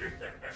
Thank you.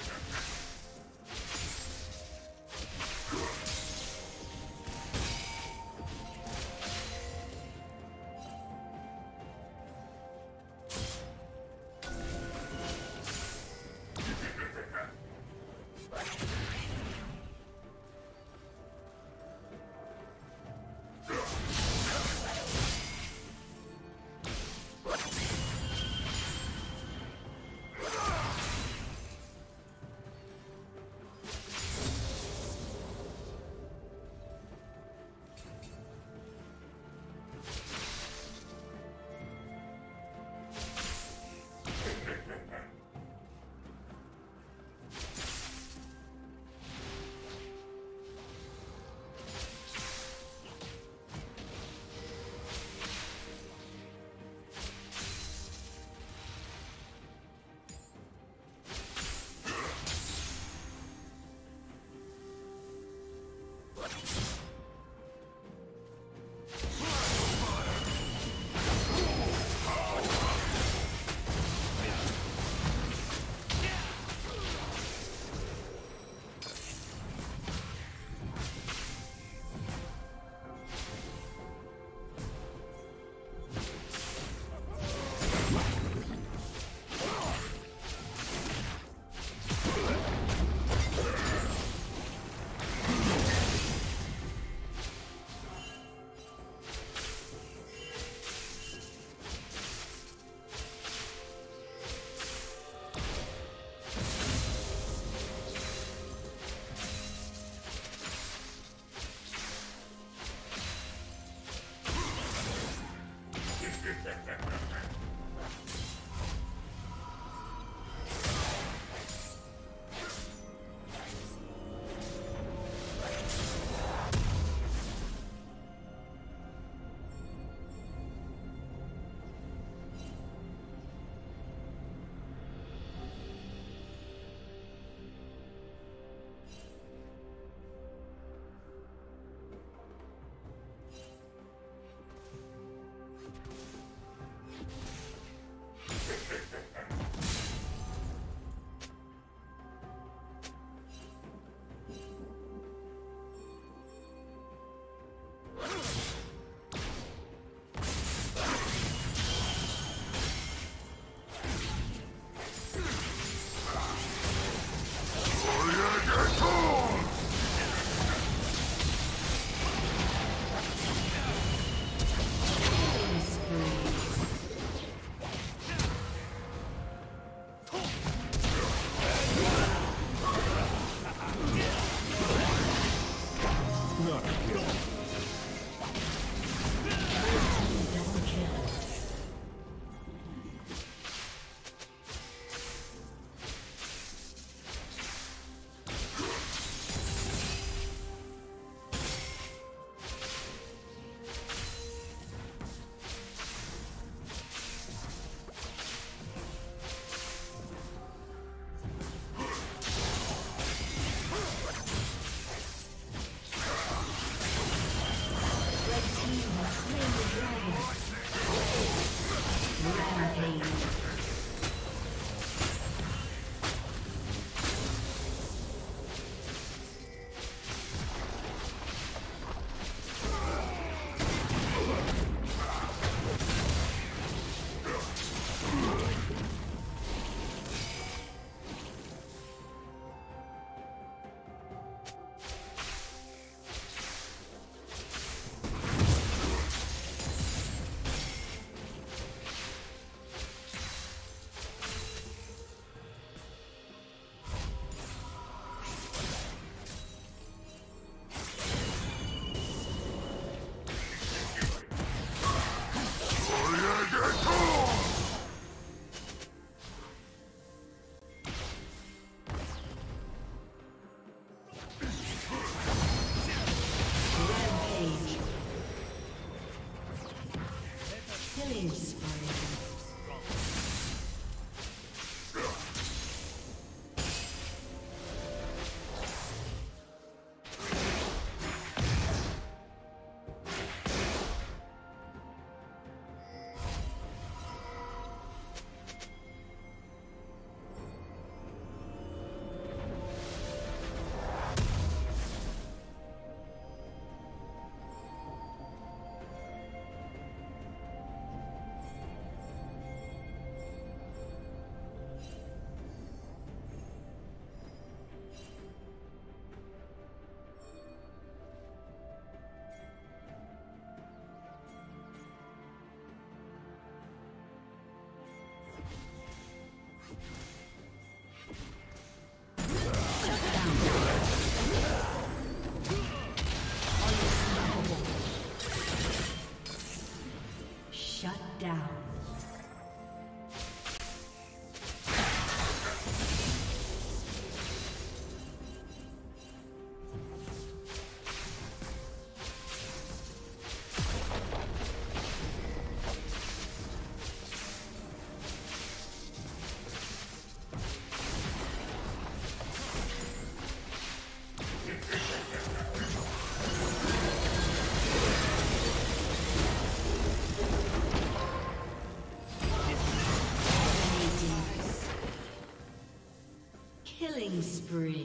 three.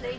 Spree.